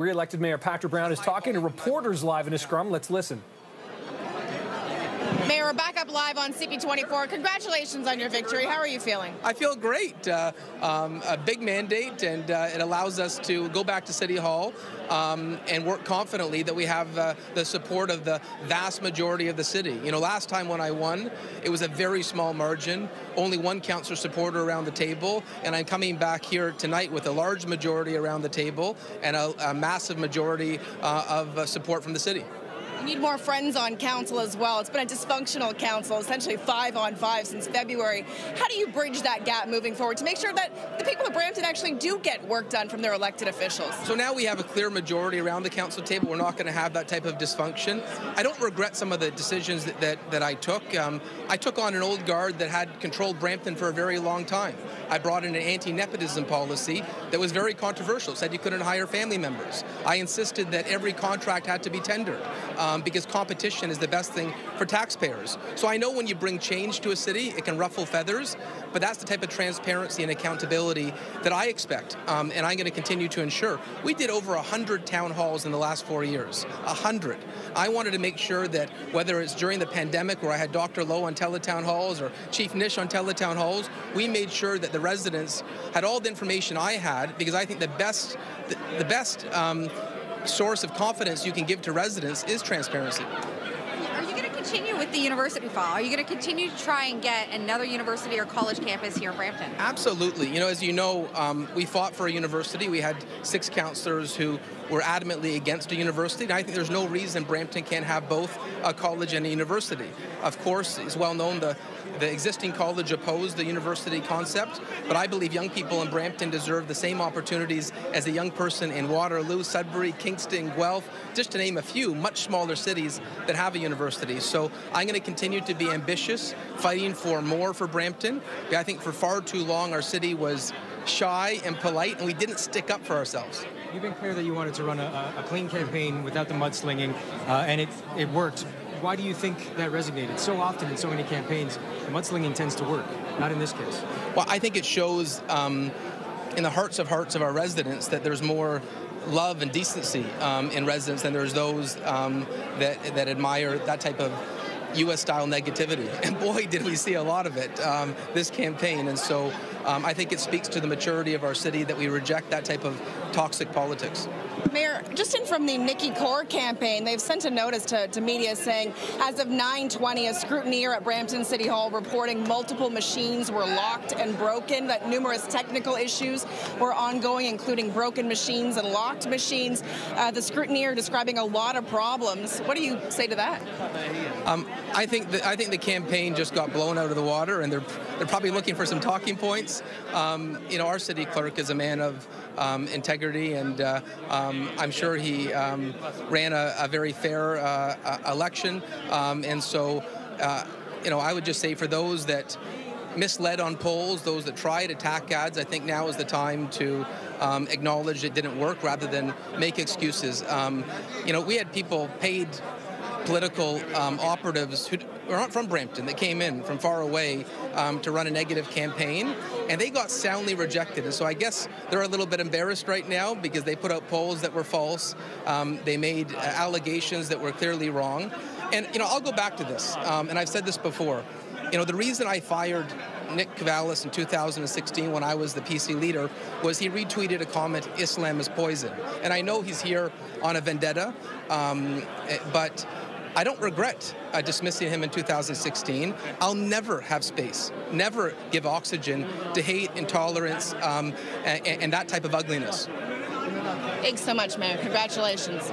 Re-elected Mayor Patrick Brown is talking to reporters live in a scrum. Let's listen. Mayor, back up live on CP24. Congratulations on your victory. How are you feeling? I feel great. Uh, um, a big mandate, and uh, it allows us to go back to City Hall um, and work confidently that we have uh, the support of the vast majority of the city. You know, last time when I won, it was a very small margin, only one councillor supporter around the table, and I'm coming back here tonight with a large majority around the table and a, a massive majority uh, of uh, support from the city. Need more friends on council as well. It's been a dysfunctional council, essentially five on five since February. How do you bridge that gap moving forward to make sure that the people of Brampton actually do get work done from their elected officials? So now we have a clear majority around the council table. We're not going to have that type of dysfunction. I don't regret some of the decisions that, that, that I took. Um, I took on an old guard that had controlled Brampton for a very long time. I brought in an anti-nepotism policy that was very controversial, said you couldn't hire family members. I insisted that every contract had to be tendered. Um, um, because competition is the best thing for taxpayers. So I know when you bring change to a city, it can ruffle feathers, but that's the type of transparency and accountability that I expect, um, and I'm going to continue to ensure. We did over 100 town halls in the last four years, 100. I wanted to make sure that whether it's during the pandemic where I had Dr. Loh on teletown halls or Chief Nish on teletown halls, we made sure that the residents had all the information I had because I think the best, the, the best um, source of confidence you can give to residents is transparency. Are you going to continue with the university file? Are you going to continue to try and get another university or college campus here in Brampton? Absolutely. You know, as you know, um, we fought for a university. We had six councillors who were adamantly against a university. And I think there's no reason Brampton can't have both a college and a university. Of course, it's well known the the existing college opposed the university concept, but I believe young people in Brampton deserve the same opportunities as a young person in Waterloo, Sudbury, Kingston, Guelph, just to name a few much smaller cities that have a university. So I'm going to continue to be ambitious, fighting for more for Brampton. I think for far too long our city was shy and polite, and we didn't stick up for ourselves. You've been clear that you wanted to run a, a clean campaign without the mudslinging, uh, and it, it worked. Why do you think that resonated? So often in so many campaigns, The mudslinging tends to work, not in this case. Well, I think it shows um, in the hearts of hearts of our residents that there's more love and decency um, in residents than there's those um, that, that admire that type of U.S. style negativity. And boy, did we see a lot of it um, this campaign. And so um, I think it speaks to the maturity of our city that we reject that type of toxic politics. Mayor, just in from the Nikki Kaur campaign, they've sent a notice to, to media saying as of 9:20, a scrutineer at Brampton City Hall reporting multiple machines were locked and broken, that numerous technical issues were ongoing, including broken machines and locked machines. Uh, the scrutineer describing a lot of problems. What do you say to that? Um, I think the, I think the campaign just got blown out of the water, and they're they're probably looking for some talking points. Um, you know, our city clerk is a man of um, integrity, and uh, um, I'm sure he um, ran a, a, very fair uh, election. Um, and so, uh, you know, I would just say for those that misled on polls, those that tried attack ads, I think now is the time to um, acknowledge it didn't work rather than make excuses. Um, you know, we had people paid political um, operatives who aren't from Brampton that came in from far away um, to run a negative campaign, and they got soundly rejected. And so I guess they're a little bit embarrassed right now because they put out polls that were false. Um, they made uh, allegations that were clearly wrong. And you know, I'll go back to this, um, and I've said this before. You know, the reason I fired Nick Kouvalis in 2016 when I was the PC leader was he retweeted a comment, Islam is poison. And I know he's here on a vendetta, um, eh, but I don't regret uh, dismissing him in 2016. I'll never have space, never give oxygen to hate, intolerance, um, and, and that type of ugliness. Thanks so much, Mayor. Congratulations.